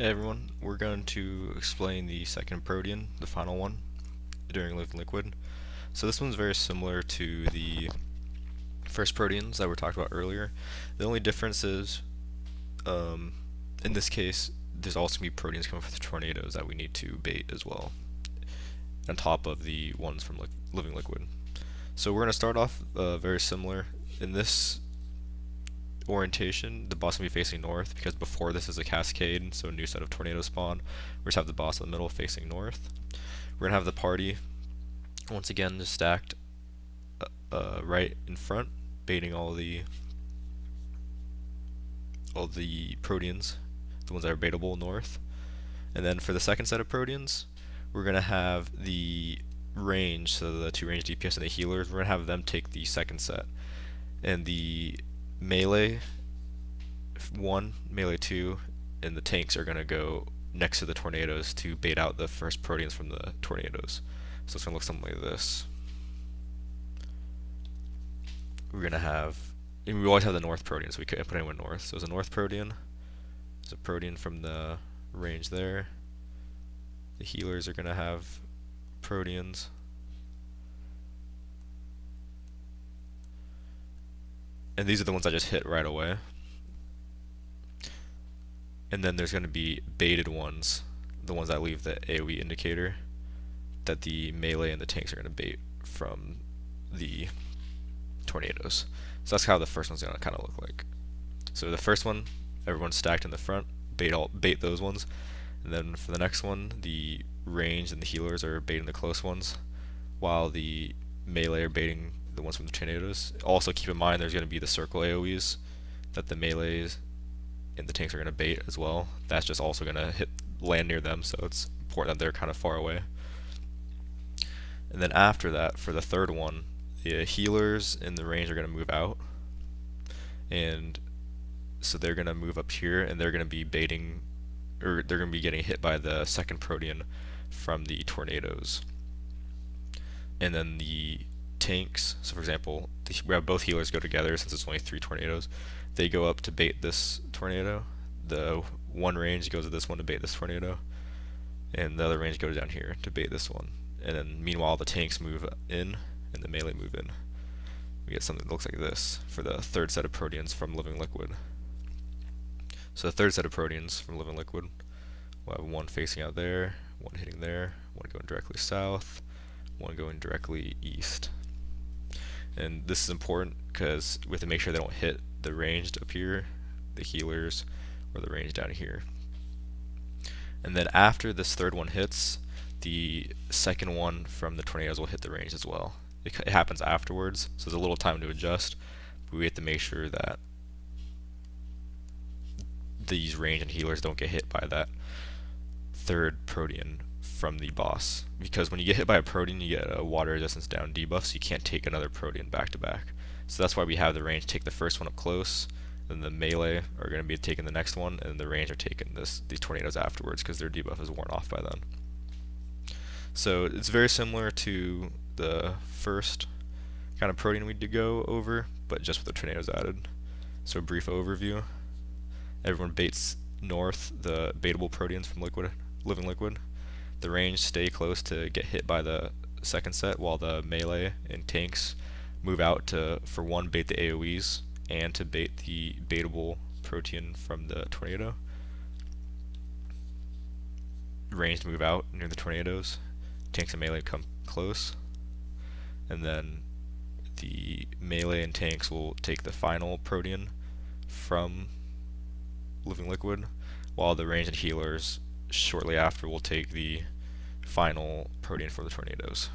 Hey everyone, we're going to explain the second protean, the final one, during Living Liquid. So this one's very similar to the first proteans that we talked about earlier. The only difference is, um, in this case, there's also going to be proteans coming from the tornadoes that we need to bait as well, on top of the ones from li Living Liquid. So we're going to start off uh, very similar. In this orientation, the boss will be facing north because before this is a cascade, so a new set of tornadoes spawn. We just have the boss in the middle facing north. We're gonna have the party once again just stacked uh, uh, right in front, baiting all the all the proteans, the ones that are baitable north. And then for the second set of proteans, we're gonna have the range, so the two range DPS and the healers, we're gonna have them take the second set. And the melee 1, melee 2, and the tanks are going to go next to the tornadoes to bait out the first proteans from the tornadoes. So it's going to look something like this. We're going to have, we always have the north protean, so we couldn't put anyone north. So it's a north protean, It's a protean from the range there. The healers are going to have proteans. And these are the ones I just hit right away. And then there's going to be baited ones, the ones that leave the AoE indicator, that the melee and the tanks are going to bait from the tornadoes. So that's how the first one's going to kind of look like. So the first one, everyone's stacked in the front, bait all bait those ones, and then for the next one, the range and the healers are baiting the close ones, while the melee are baiting the ones from the tornadoes. Also keep in mind there's going to be the circle AoEs that the melees and the tanks are going to bait as well. That's just also going to hit land near them, so it's important that they're kind of far away. And then after that, for the third one, the healers in the range are going to move out. And so they're going to move up here, and they're going to be baiting, or they're going to be getting hit by the second protean from the tornadoes. And then the tanks, so for example, we have both healers go together since it's only three tornadoes. They go up to bait this tornado. The one range goes to this one to bait this tornado, and the other range goes down here to bait this one. And then meanwhile, the tanks move in and the melee move in. We get something that looks like this for the third set of proteans from Living Liquid. So the third set of proteans from Living Liquid, we'll have one facing out there, one hitting there, one going directly south, one going directly east. And this is important because we have to make sure they don't hit the ranged up here, the healers, or the range down here. And then after this third one hits, the second one from the tornadoes will hit the range as well. It, it happens afterwards, so there's a little time to adjust, but we have to make sure that these range and healers don't get hit by that third protean from the boss. Because when you get hit by a protean, you get a water resistance down debuff, so you can't take another protean back to back. So that's why we have the range take the first one up close, then the melee are going to be taking the next one, and the range are taking this these tornadoes afterwards because their debuff is worn off by then. So it's very similar to the first kind of protean we did go over, but just with the tornadoes added. So a brief overview. Everyone baits north the baitable proteans from liquid, living liquid the range stay close to get hit by the second set while the melee and tanks move out to for one bait the AoEs and to bait the baitable protean from the tornado. Ranged move out near the tornadoes, tanks and melee come close, and then the melee and tanks will take the final protean from living liquid, while the range and healers shortly after we'll take the final protean for the tornadoes.